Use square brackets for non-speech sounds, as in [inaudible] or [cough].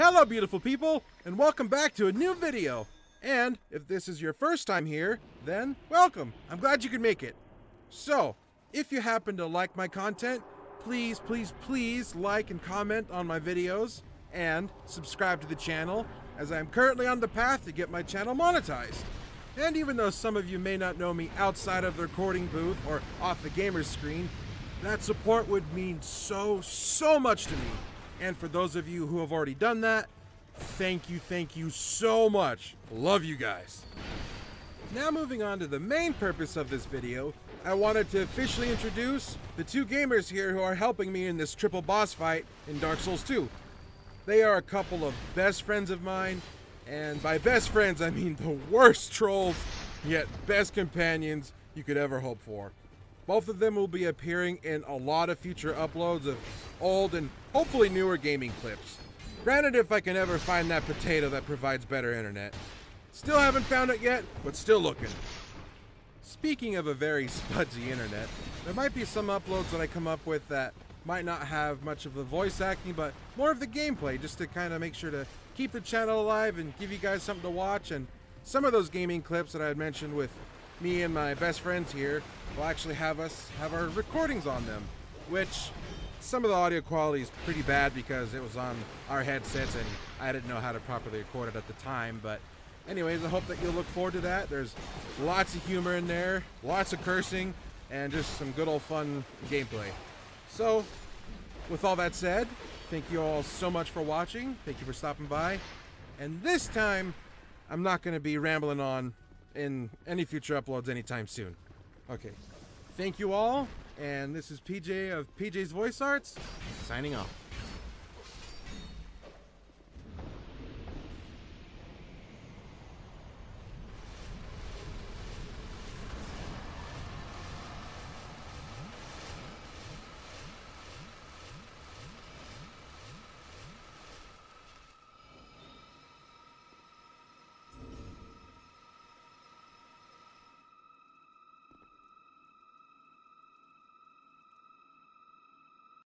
Hello, beautiful people, and welcome back to a new video. And if this is your first time here, then welcome. I'm glad you could make it. So, if you happen to like my content, please, please, please like and comment on my videos and subscribe to the channel, as I'm currently on the path to get my channel monetized. And even though some of you may not know me outside of the recording booth or off the gamer's screen, that support would mean so, so much to me. And for those of you who have already done that, thank you, thank you so much. Love you guys. Now moving on to the main purpose of this video, I wanted to officially introduce the two gamers here who are helping me in this triple boss fight in Dark Souls 2. They are a couple of best friends of mine, and by best friends I mean the worst trolls, yet best companions you could ever hope for. Both of them will be appearing in a lot of future uploads of old and hopefully newer gaming clips. Granted, if I can ever find that potato that provides better internet. Still haven't found it yet, but still looking. Speaking of a very [laughs] spudgy internet, there might be some uploads that I come up with that might not have much of the voice acting, but more of the gameplay, just to kind of make sure to keep the channel alive and give you guys something to watch. And some of those gaming clips that I had mentioned with me and my best friends here will actually have us have our recordings on them, which some of the audio quality is pretty bad because it was on our headsets and I didn't know how to properly record it at the time, but anyways, I hope that you'll look forward to that. There's lots of humor in there, lots of cursing, and just some good old fun gameplay. So, with all that said, thank you all so much for watching. Thank you for stopping by. And this time, I'm not going to be rambling on in any future uploads anytime soon. Okay. Thank you all, and this is PJ of PJ's Voice Arts, signing off.